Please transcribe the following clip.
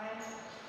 Aye.